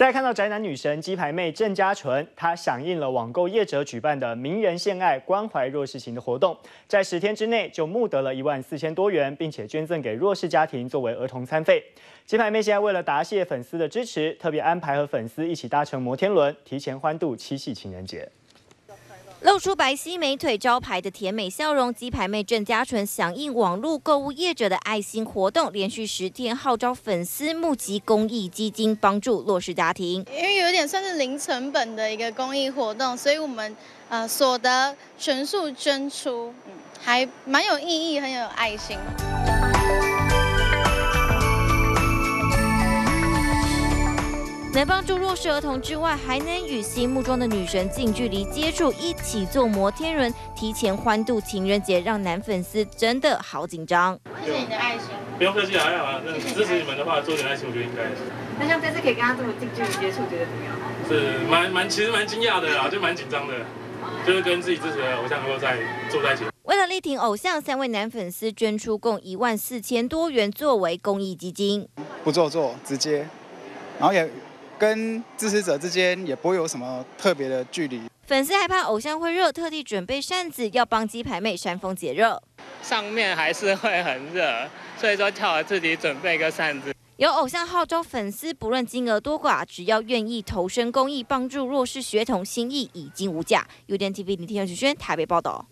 再看到宅男女神鸡排妹郑嘉纯，她响应了网购业者举办的“名人献爱，关怀弱势型”的活动，在十天之内就募得了一万四千多元，并且捐赠给弱势家庭作为儿童餐费。鸡排妹现在为了答谢粉丝的支持，特别安排和粉丝一起搭乘摩天轮，提前欢度七夕情人节。露出白皙美腿招牌的甜美笑容，鸡排妹郑嘉纯响应网络购物业者的爱心活动，连续十天号召粉丝募集公益基金，帮助弱势家庭。因为有点算是零成本的一个公益活动，所以我们呃所得全数捐出，嗯，还蛮有意义，很有爱心。能帮助弱势儿童之外，还能与心目中的女神近距离接触，一起坐摩天轮，提前欢度情人节，让男粉丝真的好紧张。谢谢你的爱心，不用客气，还好啊。那支持你们的话，做点爱心，我觉得应该。那像这次可以跟他这么近距离接触，觉得怎么样？是蛮蛮，其实蛮惊讶的啦，就蛮紧张的，就是跟自己支持的偶像能够在坐在一起。为了力挺偶像，三位男粉丝捐出共一万四千多元作为公益基金。不做作，直接，然后也。跟支持者之间也不会有什么特别的距离。粉丝害怕偶像会热，特地准备扇子，要帮鸡排妹扇风解热。上面还是会很热，所以说叫我自己准备个扇子。有偶像号召粉丝，不论金额多寡，只要愿意投身公益，帮助弱势学童，心意已经无价。有点 TV 李天佑、许轩台北报道。